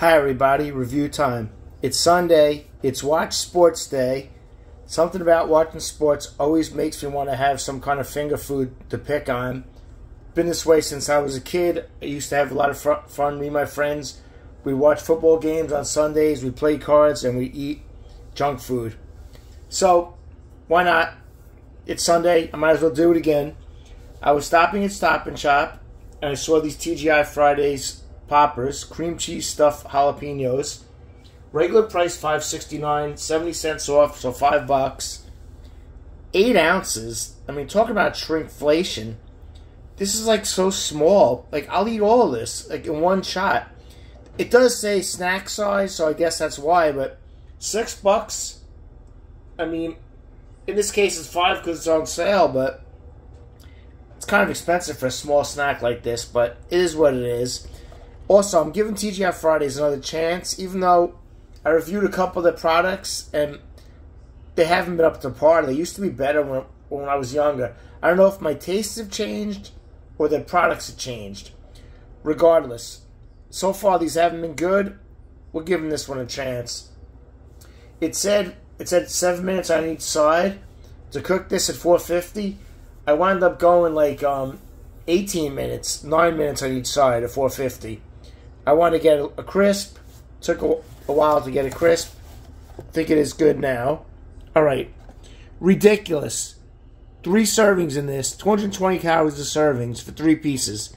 Hi, everybody. Review time. It's Sunday. It's Watch Sports Day. Something about watching sports always makes me want to have some kind of finger food to pick on. Been this way since I was a kid. I used to have a lot of fun. Me and my friends, we watch football games on Sundays. We play cards and we eat junk food. So, why not? It's Sunday. I might as well do it again. I was stopping at Stop and Shop and I saw these TGI Fridays poppers, cream cheese stuffed jalapenos. Regular price five sixty nine, seventy cents off, so five bucks. Eight ounces. I mean, talking about shrinkflation. This is like so small. Like I'll eat all of this like in one shot. It does say snack size, so I guess that's why. But six bucks. I mean, in this case, it's five because it's on sale, but it's kind of expensive for a small snack like this. But it is what it is. Also, I'm giving TGI Fridays another chance, even though I reviewed a couple of their products and they haven't been up to par. They used to be better when, when I was younger. I don't know if my tastes have changed or their products have changed. Regardless, so far these haven't been good. We're giving this one a chance. It said it said seven minutes on each side to cook this at 450. I wound up going like um, 18 minutes, nine minutes on each side at 450. I want to get a, a crisp. Took a, a while to get a crisp. Think it is good now. All right. Ridiculous. Three servings in this. 220 calories of servings for three pieces.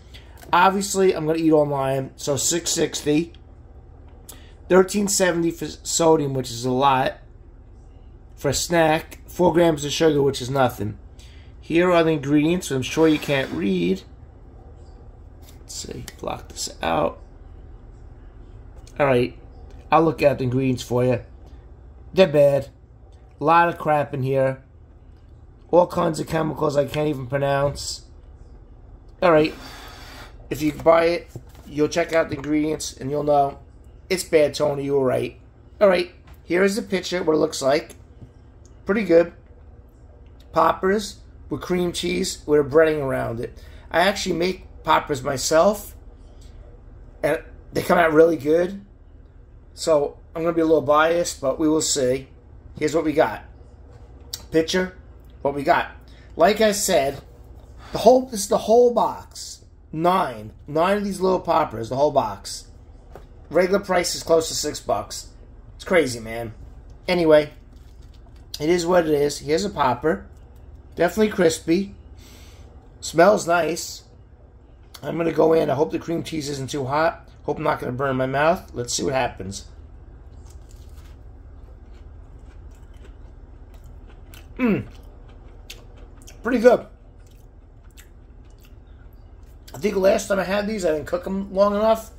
Obviously, I'm going to eat online. So 660. 1370 for sodium, which is a lot. For a snack, 4 grams of sugar, which is nothing. Here are the ingredients, I'm sure you can't read. Let's see, block this out. Alright, I'll look at the ingredients for you. They're bad. A lot of crap in here. All kinds of chemicals I can't even pronounce. Alright, if you buy it, you'll check out the ingredients and you'll know it's bad, Tony. You were right. Alright, here is the picture, what it looks like. Pretty good. Poppers with cream cheese with a breading around it. I actually make poppers myself, and they come out really good. So I'm going to be a little biased, but we will see. Here's what we got. Picture, what we got. Like I said, the whole this is the whole box. Nine. Nine of these little poppers, the whole box. Regular price is close to six bucks. It's crazy, man. Anyway, it is what it is. Here's a popper. Definitely crispy. Smells nice. I'm going to go in. I hope the cream cheese isn't too hot. Hope I'm not going to burn my mouth. Let's see what happens. Mmm. Pretty good. I think last time I had these, I didn't cook them long enough.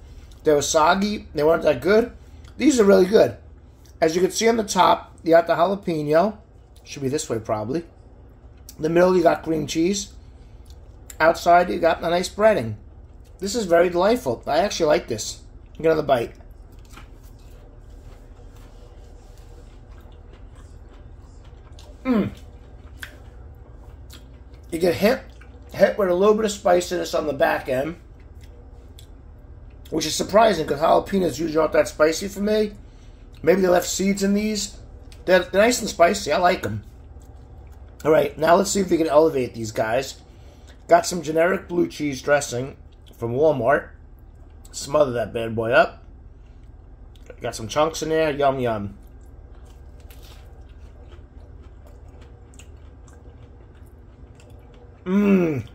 They were soggy. They weren't that good. These are really good. As you can see on the top, you got the jalapeno. Should be this way, probably. In the middle, you got cream cheese. Outside, you got a nice breading. This is very delightful. I actually like this. Get another bite. Mmm. You get hit, hit with a little bit of spiciness on the back end, which is surprising because jalapenos usually aren't that spicy for me. Maybe they left seeds in these. They're, they're nice and spicy. I like them. All right, now let's see if we can elevate these guys. Got some generic blue cheese dressing from Walmart. Smother that bad boy up. Got some chunks in there. Yum, yum. Mmm.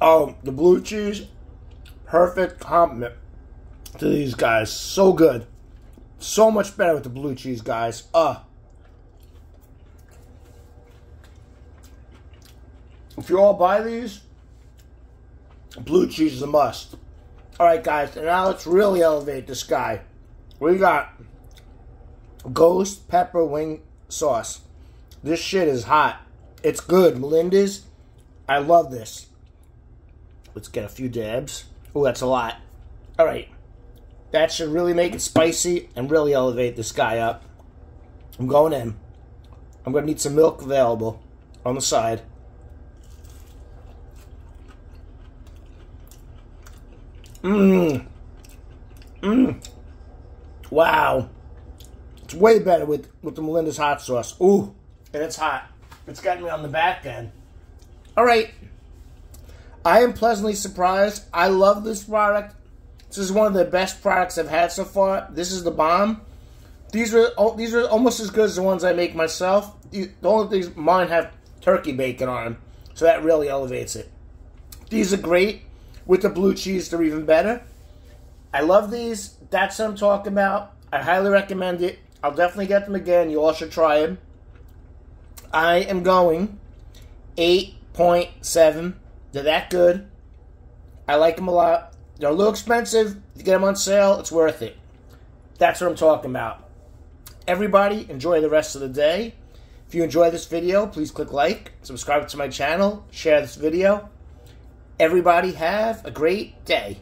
Oh, the blue cheese. Perfect complement to these guys. So good. So much better with the blue cheese, guys. Uh. If you all buy these, blue cheese is a must. Alright, guys, and now let's really elevate this guy. We got Ghost Pepper Wing Sauce. This shit is hot. It's good. Melinda's, I love this. Let's get a few dabs. Oh, that's a lot. Alright. That should really make it spicy and really elevate this guy up. I'm going in. I'm going to need some milk available on the side. Mmm. Mmm. Wow. It's way better with, with the Melinda's hot sauce. Ooh, and it's hot. It's got me on the back end. All right. I am pleasantly surprised. I love this product. This is one of the best products I've had so far. This is the bomb. These are oh, these are almost as good as the ones I make myself. The only things mine have turkey bacon on them, so that really elevates it. These are great with the blue cheese. They're even better. I love these. That's what I'm talking about. I highly recommend it. I'll definitely get them again. You all should try them. I am going 8.7. They're that good. I like them a lot. They're a little expensive. If you get them on sale, it's worth it. That's what I'm talking about. Everybody, enjoy the rest of the day. If you enjoy this video, please click like, subscribe to my channel, share this video. Everybody have a great day.